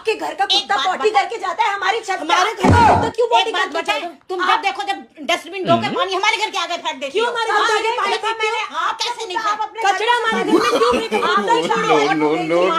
आपके घर का कुत्ता पॉटी करके जाता है हमारी छत हमारे घर का कुत्ता क्यों पॉटी करके बताए जाएगा? तुम जब देखो जब डस्टबिन धो के पानी हमारे घर के आगे फेंक देती क्यों हमारे घर के आगे हाँ, पानी मैंने- आप कैसे नहीं कचरा हमारे घर में क्यों फेंक- आप No, no, no, no.